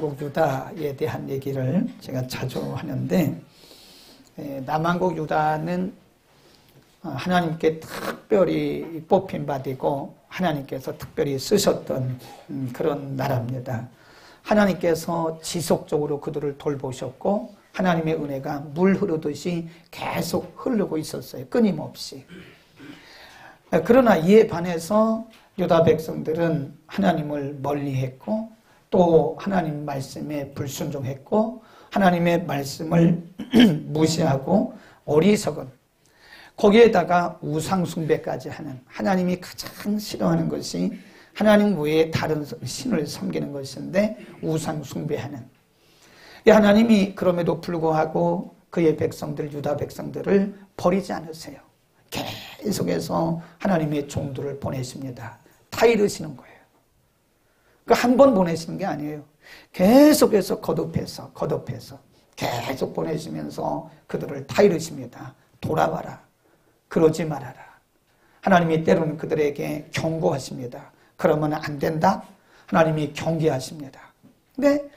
남한국 유다에 대한 얘기를 제가 자주 하는데 남한국 유다는 하나님께 특별히 뽑힌 바되고 하나님께서 특별히 쓰셨던 음, 그런 나라입니다. 하나님께서 지속적으로 그들을 돌보셨고 하나님의 은혜가 물 흐르듯이 계속 흐르고 있었어요. 끊임없이. 그러나 이에 반해서 유다 백성들은 하나님을 멀리했고 또 하나님 말씀에 불순종했고 하나님의 말씀을 무시하고 어리석은 거기에다가 우상숭배까지 하는 하나님이 가장 싫어하는 것이 하나님 외에 다른 신을 섬기는 것인데 우상숭배하는 하나님이 그럼에도 불구하고 그의 백성들 유다 백성들을 버리지 않으세요. 계속해서 하나님의 종들을 보내십니다. 타이르시는 거예요. 그한번 보내시는 게 아니에요. 계속해서 거듭해서 거듭해서 계속 보내시면서 그들을 타이르십니다. 돌아와라. 그러지 말아라. 하나님이 때로는 그들에게 경고하십니다. 그러면 안 된다. 하나님이 경계하십니다. 근데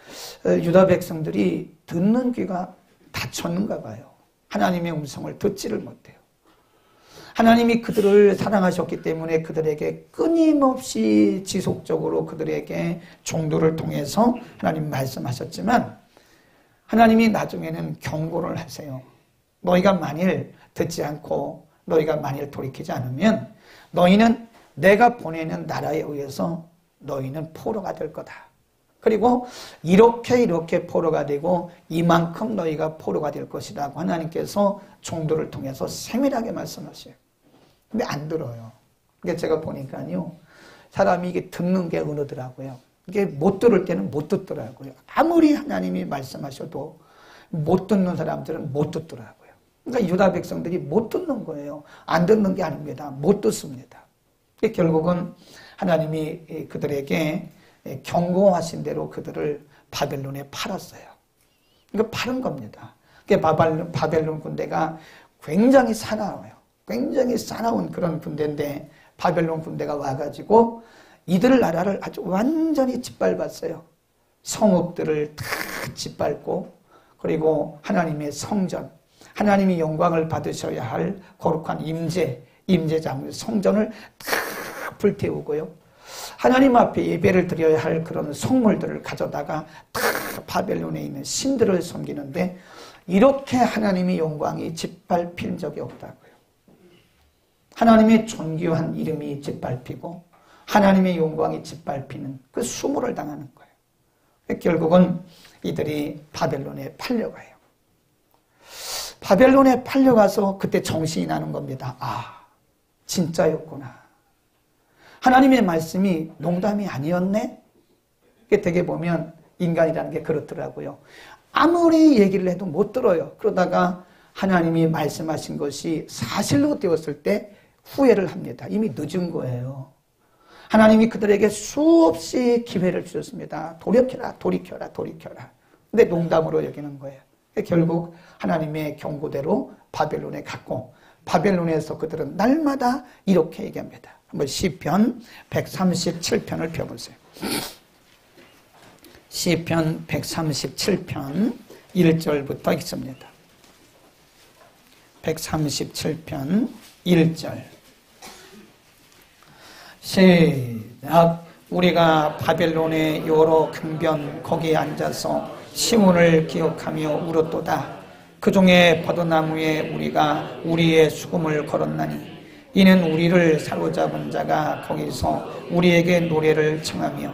어, 유다 백성들이 듣는 귀가 닫혔는가 봐요. 하나님의 음성을 듣지를 못해요. 하나님이 그들을 사랑하셨기 때문에 그들에게 끊임없이 지속적으로 그들에게 종도를 통해서 하나님 말씀하셨지만 하나님이 나중에는 경고를 하세요. 너희가 만일 듣지 않고 너희가 만일 돌이키지 않으면 너희는 내가 보내는 나라에 의해서 너희는 포로가 될 거다. 그리고 이렇게 이렇게 포로가 되고 이만큼 너희가 포로가 될 것이라고 하나님께서 종도를 통해서 세밀하게 말씀하셔요. 근데 안 들어요. 그러니까 제가 보니까요. 사람이 이게 듣는 게 은어더라고요. 이게 못 들을 때는 못 듣더라고요. 아무리 하나님이 말씀하셔도 못 듣는 사람들은 못 듣더라고요. 그러니까 유다 백성들이 못 듣는 거예요. 안 듣는 게 아닙니다. 못 듣습니다. 결국은 하나님이 그들에게 경고하신 대로 그들을 바벨론에 팔았어요. 그러니까 파는 겁니다. 바벨론 군대가 굉장히 사나워요. 굉장히 싸나운 그런 군대인데 바벨론 군대가 와가지고 이들 나라를 아주 완전히 짓밟았어요. 성읍들을 다 짓밟고 그리고 하나님의 성전, 하나님이 영광을 받으셔야 할 거룩한 임재, 임재장, 성전을 다 불태우고요. 하나님 앞에 예배를 드려야 할 그런 성물들을 가져다가 다 바벨론에 있는 신들을 섬기는데 이렇게 하나님의 영광이 짓밟힌 적이 없다고. 하나님의 존귀한 이름이 짓밟히고 하나님의 영광이 짓밟히는 그 수모를 당하는 거예요. 결국은 이들이 바벨론에 팔려가요. 바벨론에 팔려가서 그때 정신이 나는 겁니다. 아, 진짜였구나. 하나님의 말씀이 농담이 아니었네? 이게 되게 보면 인간이라는 게 그렇더라고요. 아무리 얘기를 해도 못 들어요. 그러다가 하나님이 말씀하신 것이 사실로 되었을 때 후회를 합니다. 이미 늦은 거예요. 하나님이 그들에게 수없이 기회를 주셨습니다. 돌이켜라, 돌이켜라, 돌이켜라. 근데 농담으로 여기는 거예요. 결국 하나님의 경고대로 바벨론에 갔고 바벨론에서 그들은 날마다 이렇게 얘기합니다. 한번 시편 137편을 펴보세요. 시편 137편 1절부터 읽습니다. 137편 1절 시작 우리가 바벨론의 여러 강변 거기에 앉아서 시온을 기억하며 울었도다 그 중에 버드나무에 우리가 우리의 수금을 걸었나니 이는 우리를 사로잡은 자가 거기서 우리에게 노래를 청하며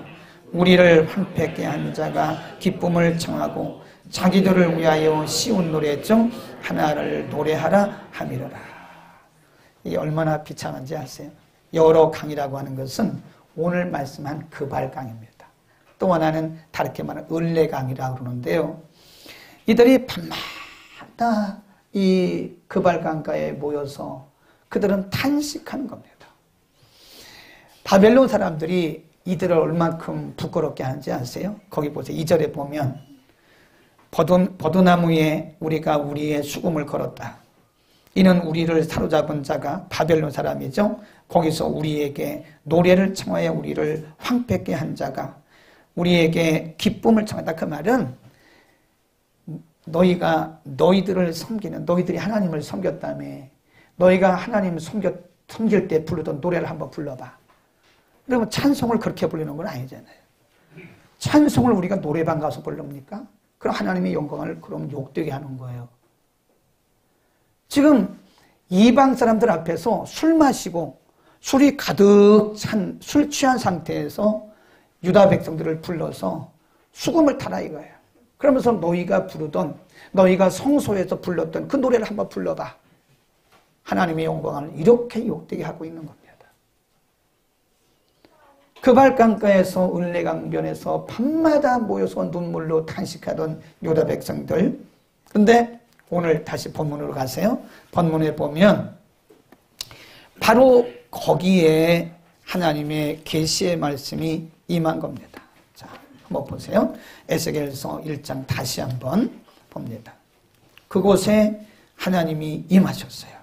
우리를 황폐케 한 자가 기쁨을 청하고 자기들을 위하여 시온 노래 중 하나를 노래하라 함이로라. 이 얼마나 비참한지 아세요? 여러 강이라고 하는 것은 오늘 말씀한 그발강입니다. 또 하나는 다르게 말하면 을레강이라고 그러는데요. 이들이 밤마다 이 그발강가에 모여서 그들은 탄식하는 겁니다. 바벨론 사람들이 이들을 얼만큼 부끄럽게 하는지 아세요? 거기 보세요. 2절에 보면 버드, 버드나무에 우리가 우리의 수금을 걸었다. 이는 우리를 사로잡은 자가 바벨론 사람이죠. 거기서 우리에게 노래를 청하여 우리를 황폐케 한 자가 우리에게 기쁨을 청한다. 그 말은 너희가 너희들을 섬기는 너희들이 하나님을 섬겼다며 너희가 하나님을 섬겼, 섬길 때 부르던 노래를 한번 불러봐. 그러면 찬송을 그렇게 부르는 건 아니잖아요. 찬송을 우리가 노래방 가서 부릅니까? 그럼 하나님의 영광을 그럼 욕되게 하는 거예요. 지금 이방 사람들 앞에서 술 마시고 술이 가득 찬 술 취한 상태에서 유다 백성들을 불러서 수금을 타라 이거예요. 그러면서 너희가 부르던 너희가 성소에서 불렀던 그 노래를 한번 불러봐. 하나님의 영광을 이렇게 욕되게 하고 있는 겁니다. 그발강가에서 을레강변에서 밤마다 모여서 눈물로 탄식하던 유다 백성들. 근데 오늘 다시 본문으로 가세요. 본문에 보면 바로 거기에 하나님의 계시의 말씀이 임한 겁니다. 자, 한번 보세요. 에스겔서 1장 다시 한번 봅니다. 그곳에 하나님이 임하셨어요.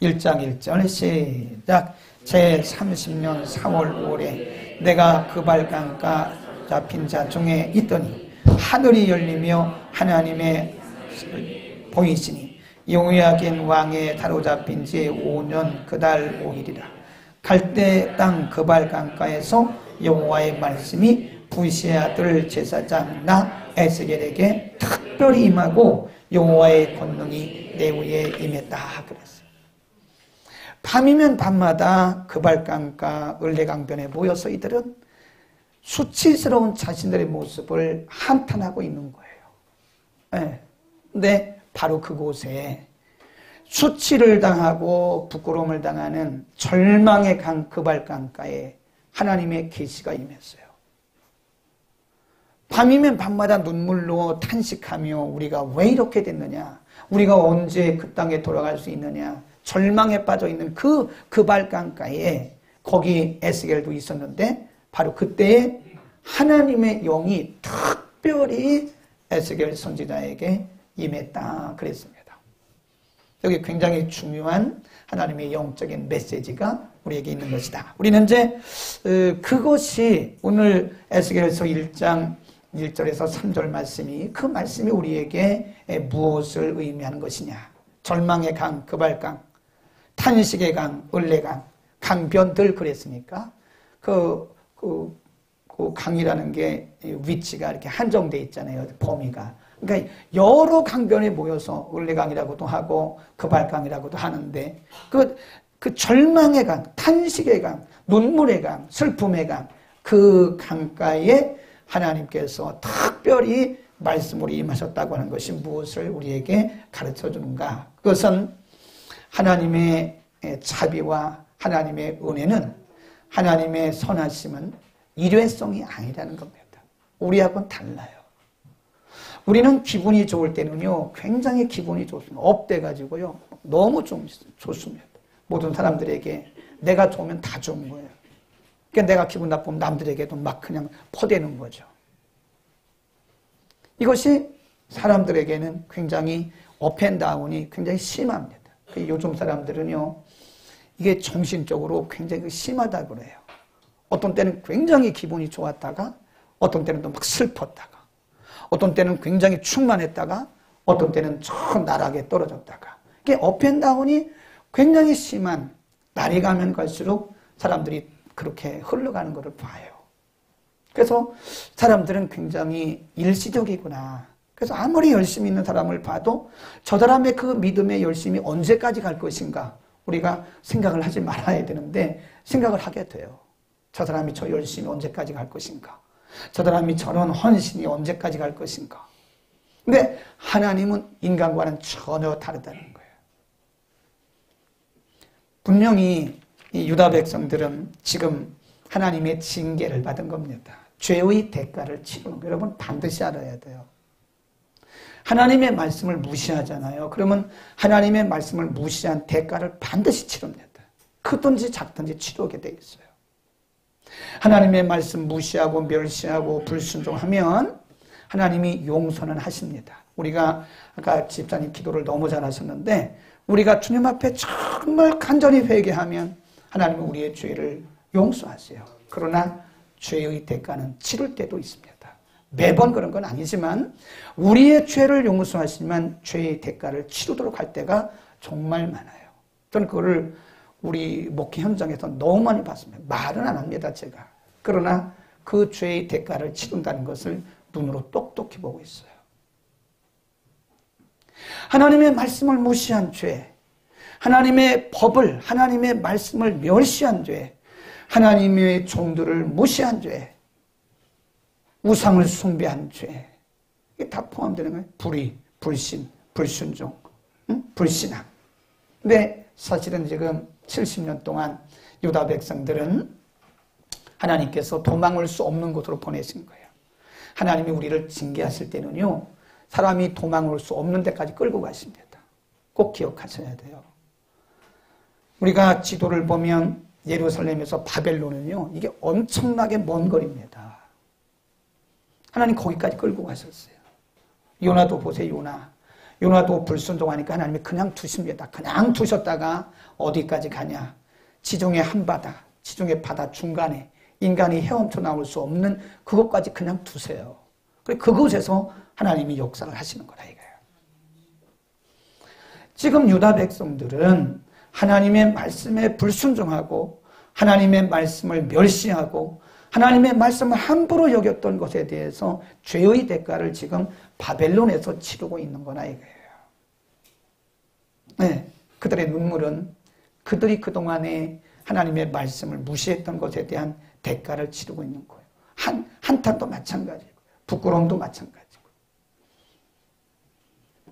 1장 1절 시작 제 30년 4월 5월에 내가 그 발강가 잡힌 자 중에 있더니 하늘이 열리며 하나님의 보이시니 용야긴 왕의 다로잡힌 지 5년 그달 5일이라 갈대 땅 그발 강가에서 여호와의 말씀이 부시의 아들 제사장 나 에스겔에게 특별히 임하고 여호와의 권능이 내 위에 임했다 그랬어요. 밤이면 밤마다 그발강가 을레강변에 모여서 이들은 수치스러운 자신들의 모습을 한탄하고 있는 거예요. 네. 근데 바로 그곳에 수치를 당하고 부끄러움을 당하는 절망의 강 그발강가에 하나님의 계시가 임했어요. 밤이면 밤마다 눈물로 탄식하며 우리가 왜 이렇게 됐느냐? 우리가 언제 그 땅에 돌아갈 수 있느냐? 절망에 빠져 있는 그 그발강가에 거기 에스겔도 있었는데 바로 그때에 하나님의 영이 특별히 에스겔 선지자에게 임했다 그랬습니다. 여기 굉장히 중요한 하나님의 영적인 메시지가 우리에게 있는 것이다. 우리는 이제 어, 그것이 오늘 에스겔서 1장 1절에서 3절 말씀이 그 말씀이 우리에게 무엇을 의미하는 것이냐. 절망의 강, 그발강, 탄식의 강, 을레강, 강변들 그랬으니까 그, 그, 그 강이라는 게 위치가 이렇게 한정돼 있잖아요. 범위가. 그러니까 여러 강변에 모여서 을레강이라고도 하고 그발강이라고도 하는데 그, 그 절망의 강, 탄식의 강, 눈물의 강, 슬픔의 강, 그 강가에 하나님께서 특별히 말씀으로 임하셨다고 하는 것이 무엇을 우리에게 가르쳐 주는가? 그것은 하나님의 자비와 하나님의 은혜는 하나님의 선하심은 일회성이 아니라는 겁니다. 우리하고는 달라요. 우리는 기분이 좋을 때는요, 굉장히 기분이 좋습니다. up돼가지고요, 너무 좀 좋습니다. 모든 사람들에게 내가 좋으면 다 좋은 거예요. 그러니까 내가 기분 나쁘면 남들에게도 막 그냥 퍼대는 거죠. 이것이 사람들에게는 굉장히 up and down이 굉장히 심합니다. 그 요즘 사람들은요, 이게 정신적으로 굉장히 심하다 그래요. 어떤 때는 굉장히 기분이 좋았다가, 어떤 때는 또 막 슬펐다가, 어떤 때는 굉장히 충만했다가 어떤 때는 저 나락에 떨어졌다가 이게 up and down이 굉장히 심한 날이 가면 갈수록 사람들이 그렇게 흘러가는 것을 봐요. 그래서 사람들은 굉장히 일시적이구나. 그래서 아무리 열심히 있는 사람을 봐도 저 사람의 그 믿음의 열심이 언제까지 갈 것인가 우리가 생각을 하지 말아야 되는데 생각을 하게 돼요. 저 사람이 저 열심히 언제까지 갈 것인가. 저 사람이 저런 헌신이 언제까지 갈 것인가. 근데 하나님은 인간과는 전혀 다르다는 거예요. 분명히 이 유다 백성들은 지금 하나님의 징계를 받은 겁니다. 죄의 대가를 치르는 거 여러분 반드시 알아야 돼요. 하나님의 말씀을 무시하잖아요. 그러면 하나님의 말씀을 무시한 대가를 반드시 치릅니다. 크든지 작든지 치르게 돼 있어요. 하나님의 말씀 무시하고 멸시하고 불순종하면 하나님이 용서는 하십니다. 우리가 아까 집사님 기도를 너무 잘 하셨는데 우리가 주님 앞에 정말 간절히 회개하면 하나님은 우리의 죄를 용서하세요. 그러나 죄의 대가는 치를 때도 있습니다. 매번 그런 건 아니지만 우리의 죄를 용서하시지만 죄의 대가를 치르도록 할 때가 정말 많아요. 저는 그거를 우리 목회 현장에서 너무 많이 봤습니다. 말은 안 합니다, 제가. 그러나 그 죄의 대가를 치른다는 것을 눈으로 똑똑히 보고 있어요. 하나님의 말씀을 무시한 죄, 하나님의 법을, 하나님의 말씀을 멸시한 죄, 하나님의 종들을 무시한 죄, 우상을 숭배한 죄, 이게 다 포함되는 거예요. 불의, 불신, 불순종, 응? 불신앙. 근데 사실은 지금 70년 동안 유다 백성들은 하나님께서 도망을 수 없는 곳으로 보내신 거예요. 하나님이 우리를 징계하실 때는요, 사람이 도망을 수 없는 데까지 끌고 가십니다. 꼭 기억하셔야 돼요. 우리가 지도를 보면 예루살렘에서 바벨론은요, 이게 엄청나게 먼 거리입니다. 하나님 거기까지 끌고 가셨어요. 요나도 보세요, 요나. 요나도 불순종하니까 하나님이 그냥 두십니다. 그냥 두셨다가 어디까지 가냐. 지중해 한바다, 지중해 바다 중간에 인간이 헤엄쳐 나올 수 없는 그것까지 그냥 두세요. 그래 그곳에서 하나님이 역사를 하시는 거다 이거예요. 지금 유다 백성들은 하나님의 말씀에 불순종하고 하나님의 말씀을 멸시하고 하나님의 말씀을 함부로 여겼던 것에 대해서 죄의 대가를 지금 바벨론에서 치르고 있는 거나 이거예요. 네, 그들의 눈물은 그들이 그동안에 하나님의 말씀을 무시했던 것에 대한 대가를 치르고 있는 거예요. 한, 한탄도 마찬가지고, 부끄러움도 마찬가지고.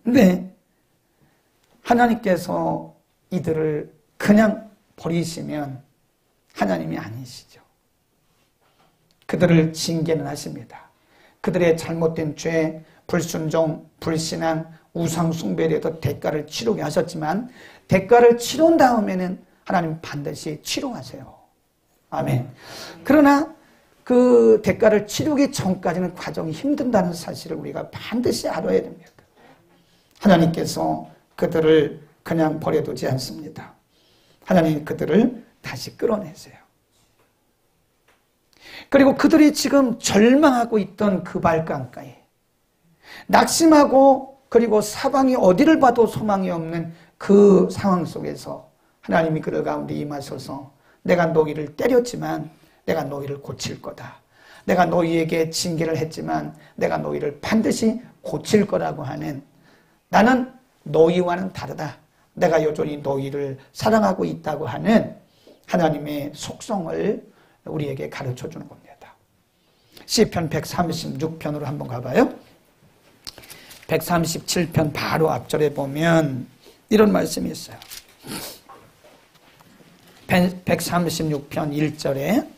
근데 하나님께서 이들을 그냥 버리시면 하나님이 아니시죠. 그들을 징계는 하십니다. 그들의 잘못된 죄, 불순종, 불신앙, 우상숭배에 대해서 대가를 치르게 하셨지만 대가를 치른 다음에는 하나님 반드시 치료하세요. 아멘. 그러나 그 대가를 치르기 전까지는 과정이 힘든다는 사실을 우리가 반드시 알아야 됩니다. 하나님께서 그들을 그냥 버려두지 않습니다. 하나님 그들을 다시 끌어내세요. 그리고 그들이 지금 절망하고 있던 그 발강가에 낙심하고 그리고 사방이 어디를 봐도 소망이 없는 그 상황 속에서 하나님이 그들 가운데 임하셔서 내가 너희를 때렸지만 내가 너희를 고칠 거다. 내가 너희에게 징계를 했지만 내가 너희를 반드시 고칠 거라고 하는 나는 너희와는 다르다. 내가 여전히 너희를 사랑하고 있다고 하는 하나님의 속성을 우리에게 가르쳐 주는 겁니다. 시편 136편으로 한번 가봐요. 137편 바로 앞절에 보면 이런 말씀이 있어요. 136편 1절에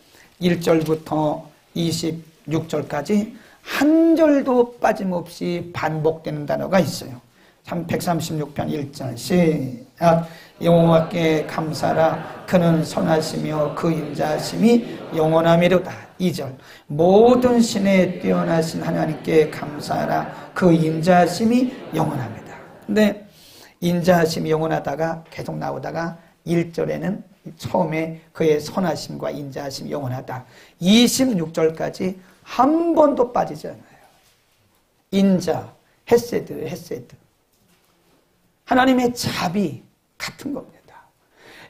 1절부터 26절까지 한 절도 빠짐없이 반복되는 단어가 있어요. 136편 1절 시작 여호와께 감사라. 그는 선하시며 그 인자하심이 영원하미로다. 2절. 모든 신에 뛰어나신 하나님께 감사하라. 그 인자하심이 영원합니다. 근데 인자하심이 영원하다가 계속 나오다가 1절에는 처음에 그의 선하심과 인자하심이 영원하다. 26절까지 한 번도 빠지지 않아요. 인자, 헤세드, 헤세드. 하나님의 자비 같은 겁니다.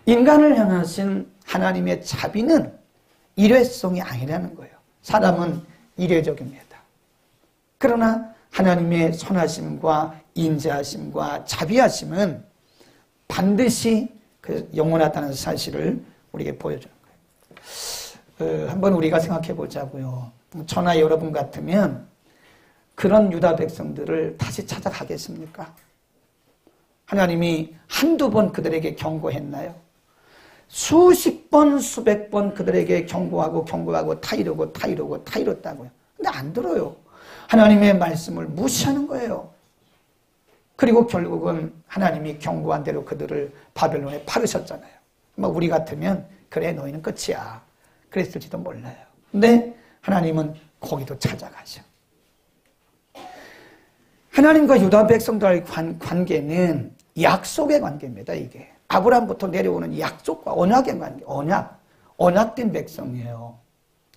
인간을 향하신 하나님의 자비는 일회성이 아니라는 거예요. 사람은 일회적입니다. 그러나 하나님의 선하심과 인자하심과 자비하심은 반드시 그 영원하다는 사실을 우리에게 보여주는 거예요. 어, 한번 우리가 생각해 보자고요. 저나 여러분 같으면 그런 유다 백성들을 다시 찾아가겠습니까? 하나님이 한두 번 그들에게 경고했나요? 수십 번, 수백 번 그들에게 경고하고 경고하고 타이르고 타이르고 타이렀다고요. 근데 안 들어요. 하나님의 말씀을 무시하는 거예요. 그리고 결국은 하나님이 경고한 대로 그들을 바벨론에 파르셨잖아요. 뭐 우리 같으면 그래 너희는 끝이야. 그랬을지도 몰라요. 근데 하나님은 거기도 찾아가죠. 하나님과 유다 백성들의 관, 관계는 약속의 관계입니다, 이게. 아브라함부터 내려오는 약속과 언약의 관계, 언약. 언약된 백성이에요.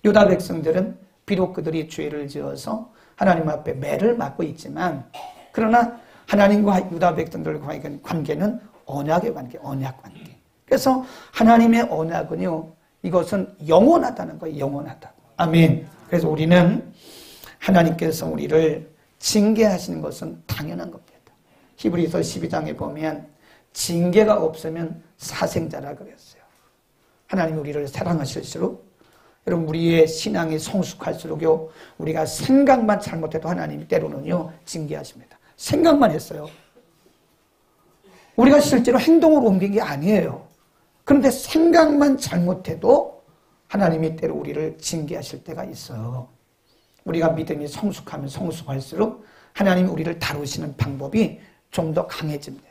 유다 백성들은 비록 그들이 죄를 지어서 하나님 앞에 매를 맞고 있지만 그러나 하나님과 유다 백성들과의 관계는 언약의 관계, 언약 관계. 그래서 하나님의 언약은요, 이것은 영원하다는 거예요, 영원하다. 아멘. 그래서 우리는 하나님께서 우리를 징계하시는 것은 당연한 겁니다. 히브리서 12장에 보면 징계가 없으면 사생자라 그랬어요. 하나님 우리를 사랑하실수록 여러분 우리의 신앙이 성숙할수록요 우리가 생각만 잘못해도 하나님이 때로는요 징계하십니다. 생각만 했어요. 우리가 실제로 행동으로 옮긴 게 아니에요. 그런데 생각만 잘못해도 하나님이 때로 우리를 징계하실 때가 있어요. 우리가 믿음이 성숙하면 성숙할수록 하나님이 우리를 다루시는 방법이 좀 더 강해집니다.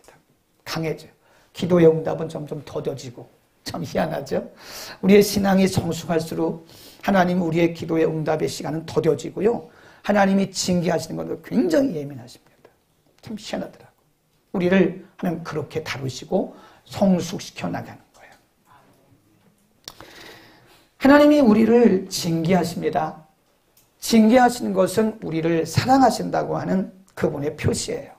강해져요. 기도의 응답은 점점 더뎌지고 참 희한하죠. 우리의 신앙이 성숙할수록 하나님 우리의 기도의 응답의 시간은 더뎌지고요. 하나님이 징계하시는 것도 굉장히 예민하십니다. 참 희한하더라고. 우리를 하나님 그렇게 다루시고 성숙시켜 나가는 거예요. 하나님이 우리를 징계하십니다. 징계하시는 것은 우리를 사랑하신다고 하는 그분의 표시예요.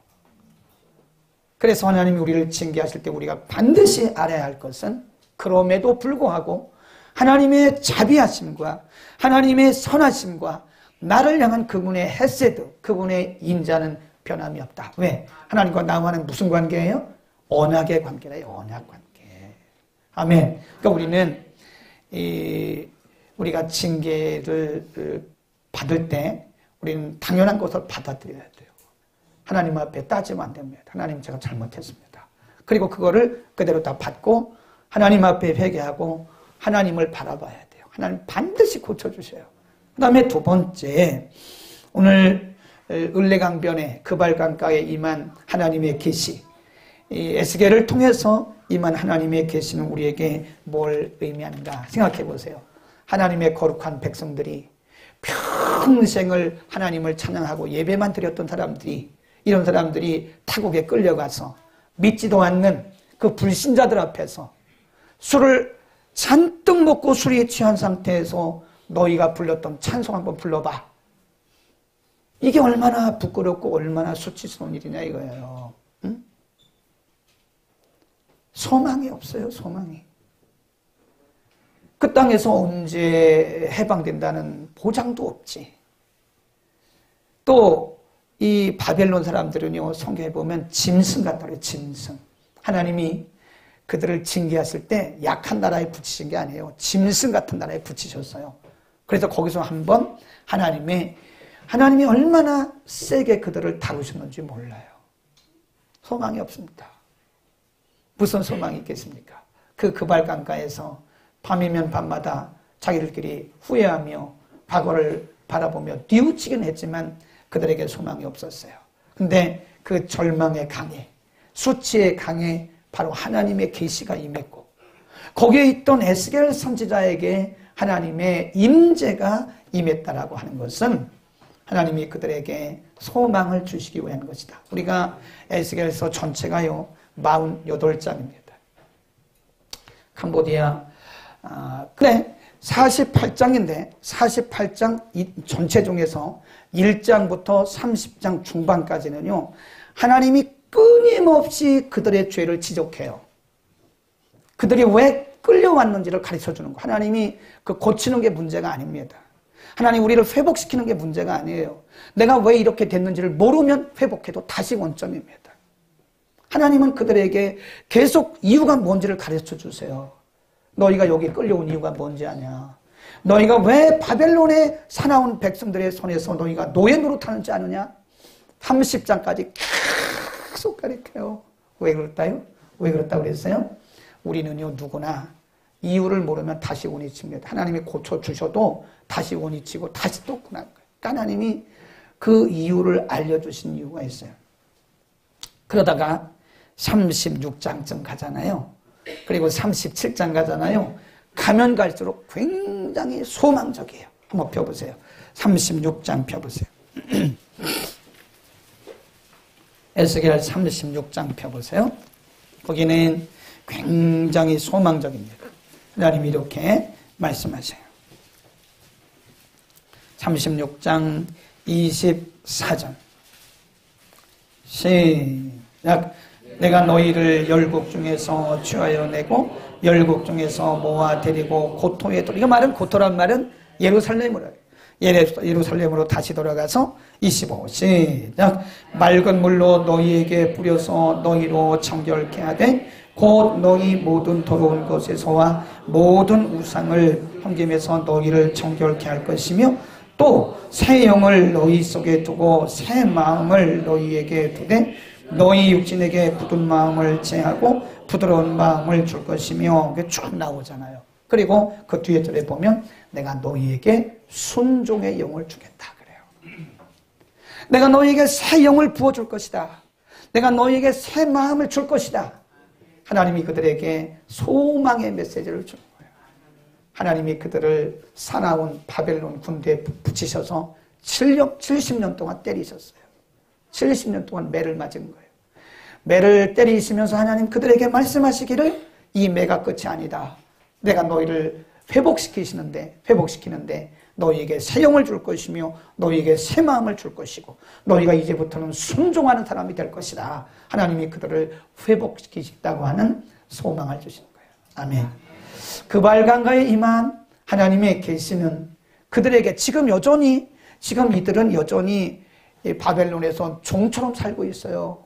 그래서 하나님이 우리를 징계하실 때 우리가 반드시 알아야 할 것은 그럼에도 불구하고 하나님의 자비하심과 하나님의 선하심과 나를 향한 그분의 헤세드, 그분의 인자는 변함이 없다. 왜? 하나님과 나와는 무슨 관계예요? 언약의 관계래요. 언약 관계. 아멘. 그러니까 우리는 이 우리가 징계를 받을 때 우리는 당연한 것을 받아들여야 돼요. 하나님 앞에 따지면 안 됩니다. 하나님 제가 잘못했습니다. 그리고 그거를 그대로 다 받고 하나님 앞에 회개하고 하나님을 바라봐야 돼요. 하나님 반드시 고쳐주셔요. 그 다음에 두 번째, 오늘 을레강변에 그발강가에 임한 하나님의 계시, 에스겔을 통해서 임한 하나님의 계시는 우리에게 뭘 의미하는가 생각해 보세요. 하나님의 거룩한 백성들이 평생을 하나님을 찬양하고 예배만 드렸던 사람들이 이런 사람들이 타국에 끌려가서 믿지도 않는 그 불신자들 앞에서 술을 잔뜩 먹고 술이 취한 상태에서 너희가 불렀던 찬송 한번 불러봐. 이게 얼마나 부끄럽고 얼마나 수치스러운 일이냐 이거예요. 응? 소망이 없어요, 소망이. 그 땅에서 언제 해방된다는 보장도 없지. 또 이 바벨론 사람들은요 성경에 보면 짐승 같다 그래요. 짐승. 하나님이 그들을 징계하실 때 약한 나라에 붙이신 게 아니에요. 짐승 같은 나라에 붙이셨어요. 그래서 거기서 한번 하나님의 하나님이 얼마나 세게 그들을 다루셨는지 몰라요. 소망이 없습니다. 무슨 소망이 있겠습니까? 그 그발 강가에서 밤이면 밤마다 자기들끼리 후회하며 과거를 바라보며 뉘우치긴 했지만 그들에게 소망이 없었어요. 근데 그 절망의 강에 수치의 강에 바로 하나님의 계시가 임했고 거기에 있던 에스겔 선지자에게 하나님의 임재가 임했다라고 하는 것은 하나님이 그들에게 소망을 주시기 위한 것이다. 우리가 에스겔서 전체가요 48장입니다. 캄보디아 아, 그래 48장인데 48장 전체 중에서 1장부터 30장 중반까지는요. 하나님이 끊임없이 그들의 죄를 지적해요. 그들이 왜 끌려왔는지를 가르쳐 주는 거. 하나님이 그 고치는 게 문제가 아닙니다. 하나님 우리를 회복시키는 게 문제가 아니에요. 내가 왜 이렇게 됐는지를 모르면 회복해도 다시 원점입니다. 하나님은 그들에게 계속 이유가 뭔지를 가르쳐 주세요. 너희가 여기 끌려온 이유가 뭔지 아냐? 너희가 왜 바벨론의 사나운 백성들의 손에서 너희가 노예 노릇하는지 아느냐? 30장까지 계속 가르쳐요. 왜 그럴까요? 왜 그렇다고 그랬어요? 우리는요, 누구나 이유를 모르면 다시 원이 칩니다. 하나님이 고쳐주셔도 다시 원이 치고 다시 또 구나 거예요. 그러니까 하나님이 그 이유를 알려주신 이유가 있어요. 그러다가 36장쯤 가잖아요. 그리고 37장 가잖아요. 가면 갈수록 굉장히 소망적이에요. 한번 펴보세요. 36장 펴보세요. 에스겔 36장 펴보세요. 거기는 굉장히 소망적입니다. 하나님이 이렇게 말씀하세요. 36장 24절. 시작. 내가 너희를 열국 중에서 취하여 내고 열국 중에서 모아 데리고 고토에 돌. 이거 말은 고토란 말은 예루살렘으로 예루살렘으로 다시 돌아가서 25 시작 맑은 물로 너희에게 뿌려서 너희로 정결케 하되 곧 너희 모든 더러운 것에서와 모든 우상을 섬김에서 너희를 정결케 할 것이며 또 새 영을 너희 속에 두고 새 마음을 너희에게 두되 너희 육신에게 굳은 마음을 제하고 부드러운 마음을 줄 것이며 쭉 나오잖아요. 그리고 그 뒤에 들에 보면 내가 너희에게 순종의 영을 주겠다 그래요. 내가 너희에게 새 영을 부어줄 것이다. 내가 너희에게 새 마음을 줄 것이다. 하나님이 그들에게 소망의 메시지를 주는 거예요. 하나님이 그들을 사나운 바벨론 군대에 붙이셔서 70년 동안 때리셨어요. 70년 동안 매를 맞은 거예요. 매를 때리시면서 하나님 그들에게 말씀하시기를 이 매가 끝이 아니다. 내가 너희를 회복시키시는데 회복시키는데 너희에게 새 영을 줄 것이며 너희에게 새 마음을 줄 것이고 너희가 이제부터는 순종하는 사람이 될 것이다. 하나님이 그들을 회복시키시다고 하는 소망을 주시는 거예요. 아멘. 그 발간가에 임한 하나님의 계시는 그들에게 지금 여전히 지금 이들은 여전히 바벨론에서 종처럼 살고 있어요.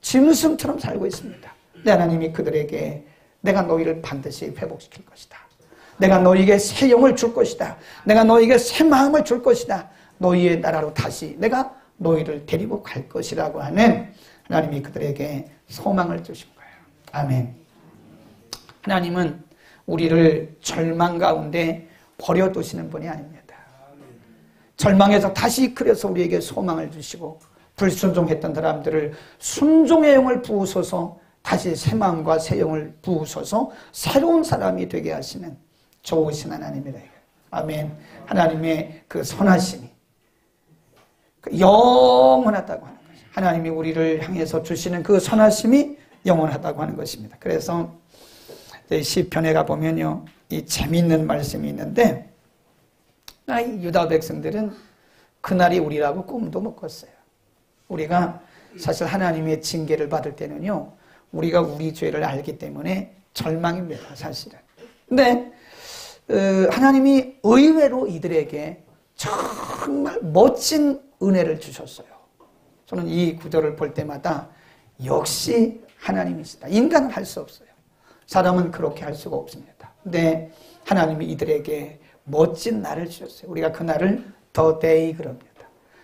짐승처럼 살고 있습니다. 내 하나님이 그들에게 내가 너희를 반드시 회복시킬 것이다. 내가 너희에게 새 영을 줄 것이다. 내가 너희에게 새 마음을 줄 것이다. 너희의 나라로 다시 내가 너희를 데리고 갈 것이라고 하는 하나님이 그들에게 소망을 주신 거예요. 아멘. 하나님은 우리를 절망 가운데 버려두시는 분이 아닙니다. 절망에서 다시 이끌어서 우리에게 소망을 주시고 불순종했던 사람들을 순종의 영을 부으소서 다시 새 마음과 새 영을 부으소서 새로운 사람이 되게 하시는 좋으신 하나님이다. 아멘. 하나님의 그 선하심이 그 영원하다고 하는 것이 하나님이 우리를 향해서 주시는 그 선하심이 영원하다고 하는 것입니다. 그래서 시편에 가 보면요, 이 재미있는 말씀이 있는데 유다 백성들은 그날이 우리라고 꿈도 못 꿨어요. 우리가 사실 하나님의 징계를 받을 때는요, 우리가 우리 죄를 알기 때문에 절망입니다, 사실은. 근데 어, 하나님이 의외로 이들에게 정말 멋진 은혜를 주셨어요. 저는 이 구절을 볼 때마다 역시 하나님이시다. 인간은 할 수 없어요. 사람은 그렇게 할 수가 없습니다. 근데 하나님이 이들에게 멋진 날을 주셨어요. 우리가 그 날을 the day 그럽니다.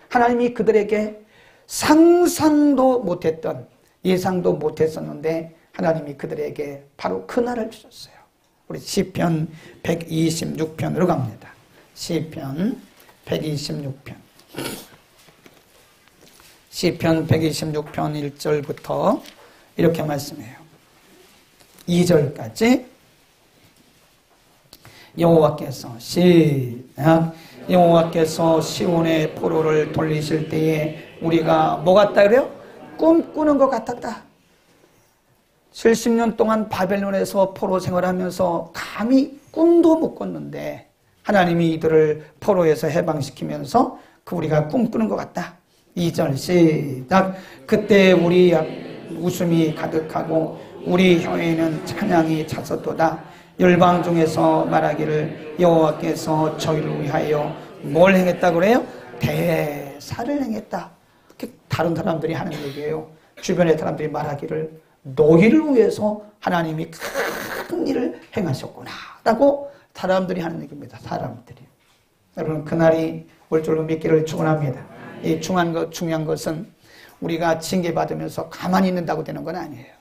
하나님이 그들에게 상상도 못했던 예상도 못했었는데 하나님이 그들에게 바로 그 날을 주셨어요. 우리 시편 126편으로 갑니다. 시편 126편. 시편 126편 1절부터 이렇게 말씀해요. 2절까지 여호와께서 시작 여호와께서 시온의 포로를 돌리실 때에 우리가 뭐 같다 그래요? 꿈꾸는 것 같았다. 70년 동안 바벨론에서 포로 생활하면서 감히 꿈도 못 꿨는데 하나님이 이들을 포로에서 해방시키면서 그 우리가 꿈꾸는 것 같다. 2절 시작 그때 우리 웃음이 가득하고 우리 혀에는 찬양이 찼었도다. 열방 중에서 말하기를 여호와께서 저희를 위하여 뭘 행했다 그래요? 대사를 행했다. 다른 사람들이 하는 얘기예요. 주변의 사람들이 말하기를 너희를 위해서 하나님이 큰 일을 행하셨구나. 라고 사람들이 하는 얘기입니다. 사람들이. 여러분, 그날이 올 줄로 믿기를 축원합니다. 이 중요한 것, 중요한 것은 우리가 징계받으면서 가만히 있는다고 되는 건 아니에요.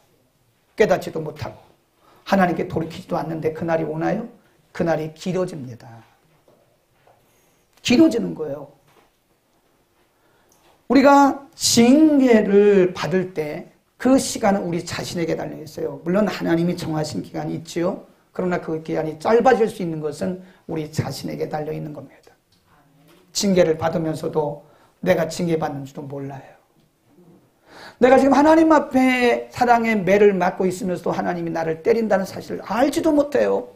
깨닫지도 못하고 하나님께 돌이키지도 않는데 그날이 오나요? 그날이 길어집니다. 길어지는 거예요. 우리가 징계를 받을 때 그 시간은 우리 자신에게 달려 있어요. 물론 하나님이 정하신 기간이 있지요. 그러나 그 기간이 짧아질 수 있는 것은 우리 자신에게 달려 있는 겁니다. 징계를 받으면서도 내가 징계받는지도 몰라요. 내가 지금 하나님 앞에 사랑의 매를 맞고 있으면서도 하나님이 나를 때린다는 사실을 알지도 못해요.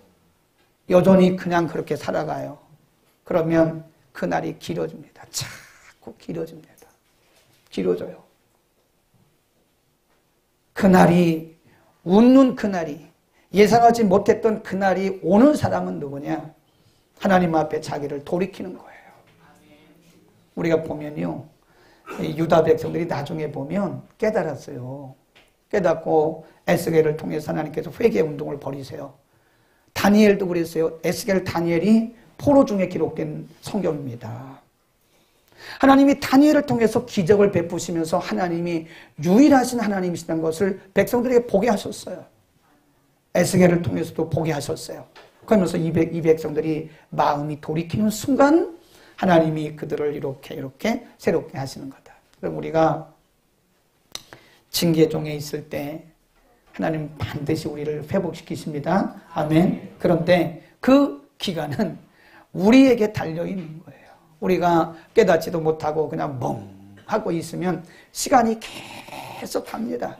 여전히 그냥 그렇게 살아가요. 그러면 그날이 길어집니다. 자꾸 길어집니다. 길어져요. 그날이 웃는 그날이 예상하지 못했던 그날이 오는 사람은 누구냐? 하나님 앞에 자기를 돌이키는 거예요. 우리가 보면요. 유다 백성들이 나중에 보면 깨달았어요. 깨닫고 에스겔을 통해서 하나님께서 회개 운동을 벌이세요. 다니엘도 그랬어요. 에스겔 다니엘이 포로 중에 기록된 성경입니다. 하나님이 다니엘을 통해서 기적을 베푸시면서 하나님이 유일하신 하나님이시다는 것을 백성들에게 보게 하셨어요. 에스겔을 통해서도 보게 하셨어요. 그러면서 이, 백성들이 마음이 돌이키는 순간 하나님이 그들을 이렇게 이렇게 새롭게 하시는 거다. 그럼 우리가 징계종에 있을 때 하나님 반드시 우리를 회복시키십니다. 아멘. 그런데 그 기간은 우리에게 달려있는 거예요. 우리가 깨닫지도 못하고 그냥 멍 하고 있으면 시간이 계속 갑니다.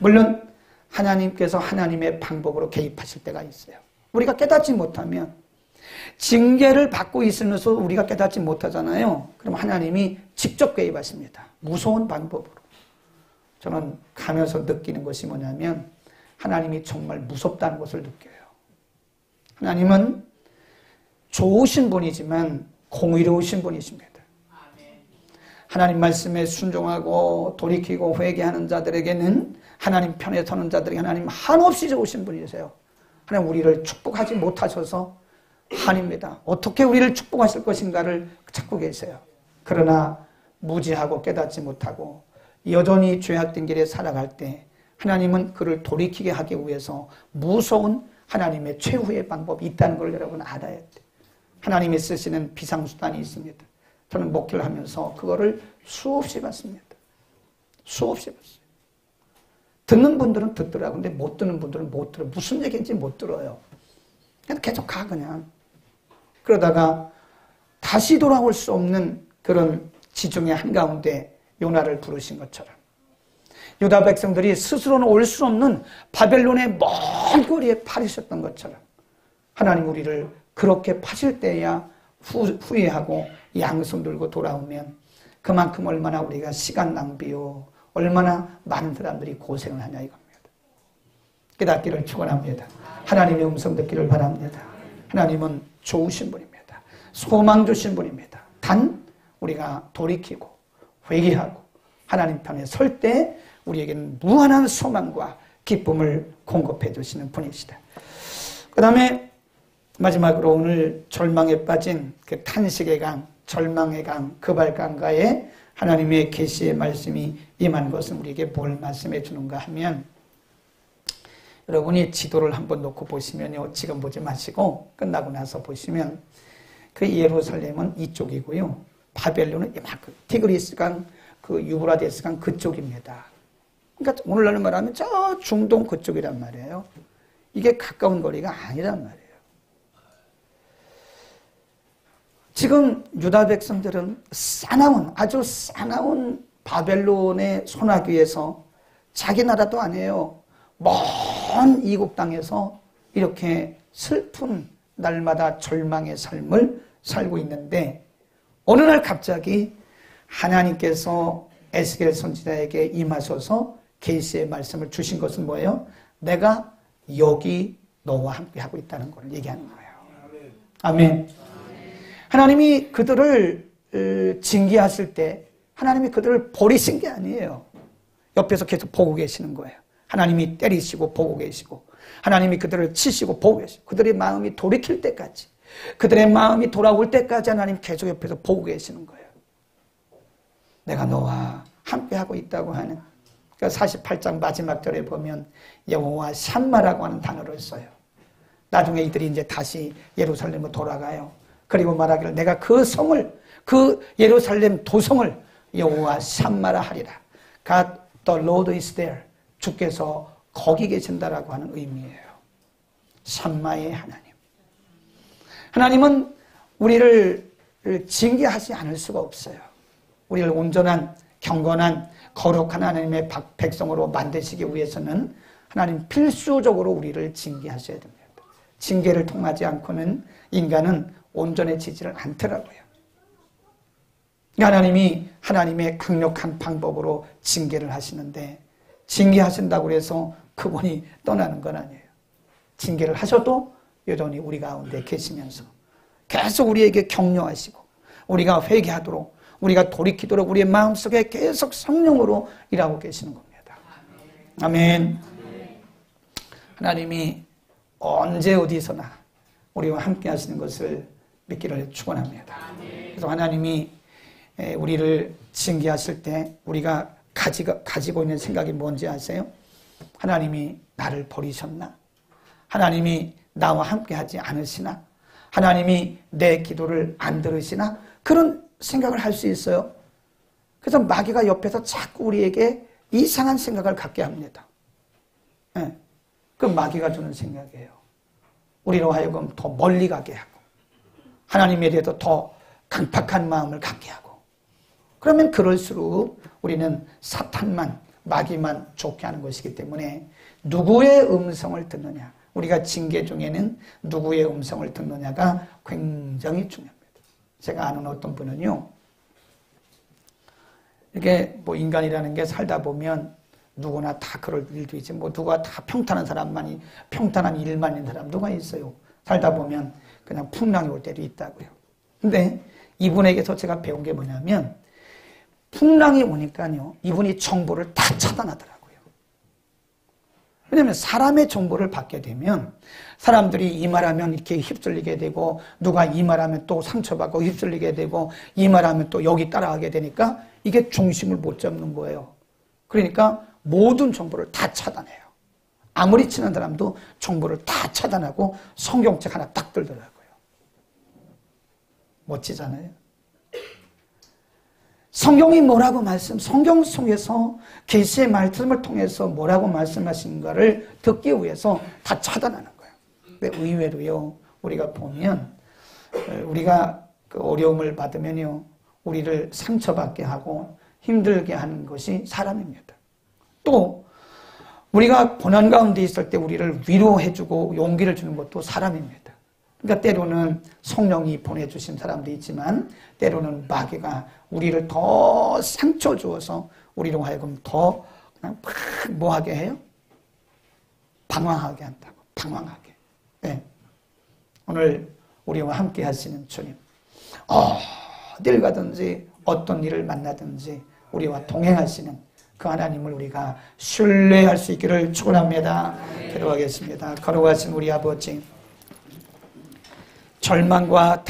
물론 하나님께서 하나님의 방법으로 개입하실 때가 있어요. 우리가 깨닫지 못하면 징계를 받고 있으면서 우리가 깨닫지 못하잖아요. 그럼 하나님이 직접 개입하십니다. 무서운 방법으로. 저는 가면서 느끼는 것이 뭐냐면 하나님이 정말 무섭다는 것을 느껴요. 하나님은 좋으신 분이지만 공의로우신 분이십니다. 하나님 말씀에 순종하고 돌이키고 회개하는 자들에게는 하나님 편에 서는 자들에게 하나님 한없이 좋으신 분이세요. 하나님 우리를 축복하지 못하셔서 한입니다. 어떻게 우리를 축복하실 것인가를 찾고 계세요. 그러나 무지하고 깨닫지 못하고 여전히 죄악된 길에 살아갈 때 하나님은 그를 돌이키게 하기 위해서 무서운 하나님의 최후의 방법이 있다는 걸 여러분 알아야 돼요. 하나님이 쓰시는 비상수단이 있습니다. 저는 목회를 하면서 그거를 수없이 봤습니다. 수없이 봤어요. 듣는 분들은 듣더라고. 근데 못 듣는 분들은 못 들어. 무슨 얘기인지 못 들어요. 그냥 계속 가, 그냥. 그러다가 다시 돌아올 수 없는 그런 지중해 한가운데 요나를 부르신 것처럼 유다 백성들이 스스로는 올 수 없는 바벨론의 먼 거리에 파리셨던 것처럼 하나님 우리를 그렇게 파실 때야 후, 후회하고 양손 들고 돌아오면 그만큼 얼마나 우리가 시간 낭비요 얼마나 많은 사람들이 고생을 하냐 이겁니다. 깨닫기를 축원합니다. 하나님의 음성 듣기를 바랍니다. 하나님은 좋으신 분입니다. 소망 주신 분입니다. 단 우리가 돌이키고 회개하고 하나님 편에 설 때 우리에게는 무한한 소망과 기쁨을 공급해 주시는 분이시다. 그 다음에 마지막으로 오늘 절망에 빠진 그 탄식의 강, 절망의 강, 그발강가에 하나님의 계시의 말씀이 임한 것은 우리에게 뭘 말씀해 주는가 하면 여러분이 지도를 한번 놓고 보시면요. 지금 보지 마시고 끝나고 나서 보시면 그 예루살렘은 이쪽이고요. 바벨론은 이만큼 티그리스 강, 그 유브라데스 강 그쪽입니다. 그러니까 오늘날로 말하면 저 중동 그쪽이란 말이에요. 이게 가까운 거리가 아니란 말이에요. 지금 유다 백성들은 싸나운 아주 싸나운 바벨론의 소나기에서 자기 나라도 아니에요. 먼 이국 땅에서 이렇게 슬픈 날마다 절망의 삶을 살고 있는데 어느 날 갑자기 하나님께서 에스겔 선지자에게 임하셔서 계시의 말씀을 주신 것은 뭐예요? 내가 여기 너와 함께 하고 있다는 걸 얘기하는 거예요. 아멘. 하나님이 그들을 징계하실 때 하나님이 그들을 버리신 게 아니에요. 옆에서 계속 보고 계시는 거예요. 하나님이 때리시고 보고 계시고 하나님이 그들을 치시고 보고 계시고 그들의 마음이 돌이킬 때까지 그들의 마음이 돌아올 때까지 하나님 계속 옆에서 보고 계시는 거예요. 내가 너와 함께하고 있다고 하는 48장 그러니까 마지막 절에 보면 여호와 샴마라고 하는 단어를 써요. 나중에 이들이 이제 다시 예루살렘으로 돌아가요. 그리고 말하기를 내가 그 성을 그 예루살렘 도성을 여호와 샴마라 하리라. God the Lord is there. 주께서 거기 계신다라고 하는 의미예요. 샴마의 하나님. 하나님은 우리를 징계하지 않을 수가 없어요. 우리를 온전한 경건한 거룩한 하나님의 백성으로 만드시기 위해서는 하나님 필수적으로 우리를 징계하셔야 됩니다. 징계를 통하지 않고는 인간은 온전해지지를 않더라고요. 하나님이 하나님의 강력한 방법으로 징계를 하시는데 징계하신다고 해서 그분이 떠나는 건 아니에요. 징계를 하셔도 여전히 우리 가운데 계시면서 계속 우리에게 격려하시고 우리가 회개하도록 우리가 돌이키도록 우리의 마음속에 계속 성령으로 일하고 계시는 겁니다. 아멘. 하나님이 언제 어디서나 우리와 함께 하시는 것을 믿기를 축원합니다. 그래서 하나님이 우리를 징계하실 때 우리가 가지가, 가지고 있는 생각이 뭔지 아세요? 하나님이 나를 버리셨나? 하나님이 나와 함께 하지 않으시나? 하나님이 내 기도를 안 들으시나? 그런 생각을 할 수 있어요. 그래서 마귀가 옆에서 자꾸 우리에게 이상한 생각을 갖게 합니다. 네. 그 마귀가 주는 생각이에요. 우리로 하여금 더 멀리 가게 하고 하나님에 대해서 더 강팍한 마음을 갖게 하고 그러면 그럴수록 우리는 사탄만 마귀만 좋게 하는 것이기 때문에 누구의 음성을 듣느냐 우리가 징계 중에는 누구의 음성을 듣느냐가 굉장히 중요합니다. 제가 아는 어떤 분은요 이게 뭐 인간이라는 게 살다 보면 누구나 다 그럴 일도 있지. 뭐 누가 다 평탄한 사람만이 평탄한 일만 있는 사람 누가 있어요. 살다 보면 그냥 풍랑이 올 때도 있다고요. 근데 이분에게서 제가 배운 게 뭐냐면 풍랑이 오니까요, 이분이 정보를 다 차단하더라고요. 왜냐하면 사람의 정보를 받게 되면 사람들이 이 말하면 이렇게 휩쓸리게 되고 누가 이 말하면 또 상처받고 휩쓸리게 되고 이 말하면 또 여기 따라가게 되니까 이게 중심을 못 잡는 거예요. 그러니까 모든 정보를 다 차단해요. 아무리 친한 사람도 정보를 다 차단하고 성경책 하나 딱 들더라고요. 멋지잖아요. 성경이 뭐라고 말씀, 성경 속에서 계시의 말씀을 통해서 뭐라고 말씀하신가를 듣기 위해서 다 차단하는 거예요. 근데 의외로요, 우리가 보면 우리가 그 어려움을 받으면요, 우리를 상처받게 하고 힘들게 하는 것이 사람입니다. 또 우리가 고난 가운데 있을 때 우리를 위로해주고 용기를 주는 것도 사람입니다. 그러니까 때로는 성령이 보내주신 사람도 있지만 때로는 마귀가 우리를 더 상처 주어서 우리로 하여금 더 그냥 막 뭐하게 해요? 방황하게 한다고. 방황하게. 네. 오늘 우리와 함께 하시는 주님. 어딜 가든지 어떤 일을 만나든지 우리와 동행하시는 그 하나님을 우리가 신뢰할 수 있기를 축원합니다. 기도하겠습니다. 걸어가신 우리 아버지 절망과